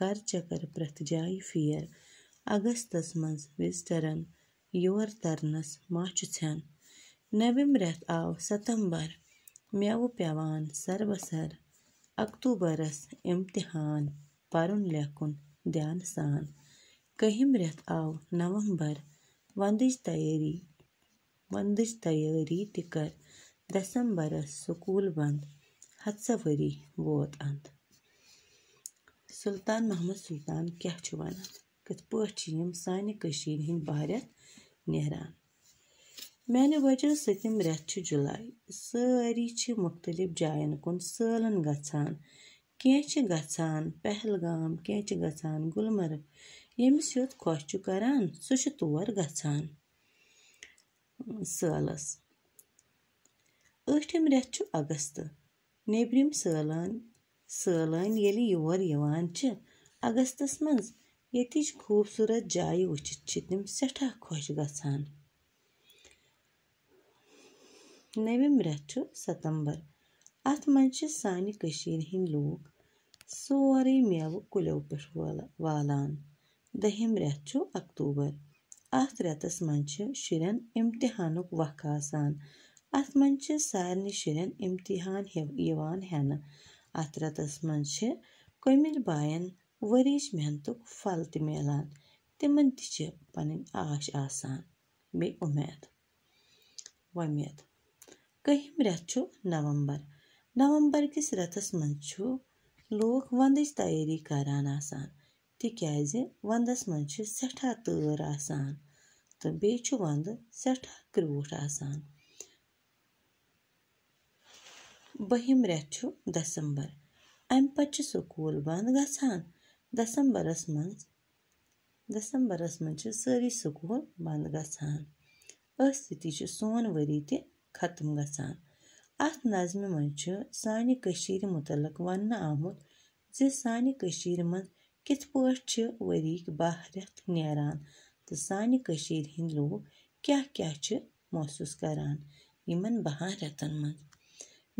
यह त्रेमी जमात सदन शुरन बाबत यह सबक नंबर बह तो सफ़ नंबर अठत्रह अस पोर मानो बच्चो रात अमुक गोडनुक हिस्सा आज परो दोयम हिस्सा जुलै आवुई सुली नियर कर चकर प्रथ जाय फेर जुलै आवुई सुली नियर कर चकर प्रथ जाय फेर अगस्तस मज विजिटरन योर तरनस माह छन नवम रेत आव सितंबर मेव पेवान सर बसर अक्टूबरस इम्तिहान परुन लेखुन ध्यान सान कहिम रेत आव नवंबर वंदज तैयारी वंदज तैयारी तिकर दिसंबरस स्कूल बंद हत्सा वरी वोत अंत सुल्तान मोहम्मद सुल्तान क्या वन कथ पम सान हंद बहरत नेरान मैंने वजह सतम रेत जुलाई सारी मुख्तलिफ़ जायन कुन सालन गसान कह गसान। पहलगाम कह गसान गुलमर्ग यमिस योत खुश करान सह तौर गसान सालस ठम रेत अगस्त नेबरम सालान सैलान येली योर यवान अगस्तस मज यतिच खूबसूरत जाय वचित तम सठा खुश गसान नवम रेत सितंबर अत मज सान हिंद लूक रेत अत रेतस मज शुरन इम्तिहानुक वक आसान अत मज सारे शुरन इम्तिहान हेन अत रतस मज कमिल बायन वरिच मेहनतुक फल त मिलान तिमन ति पन आश आसान बे उम्मीद वमेद कहिम रेत नवंबर नवंबर किस रेतस मज लोग वंदच तैयारी करान आसान तिकाज वंदस मज सठा तर आसान तो बे वंद सठा क्रूठ आसान बहिम रेत दिसंबर अम पे स्कूल बंद गसान दिसंबरस मज दिसंबरस मज सारी स्कूल बंद गसान अस सोन वरी त खत्म गसान अत नज़म मज सान मुतलक वन आमुत ज सान मज कित पा वरीक बाह रेत नेरान तो सान हिंद लोग क्या क्या महसूस करान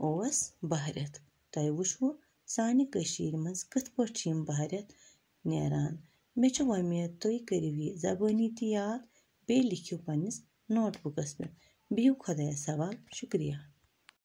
ओस बह रेत तह वो सान मज कथ पे बह रेत नेरान मे वमेद तुम करो यह जबानी त याद बे लिखो पन्नस नोटबुकस पे बिहू खुदा सवाल, शुक्रिया।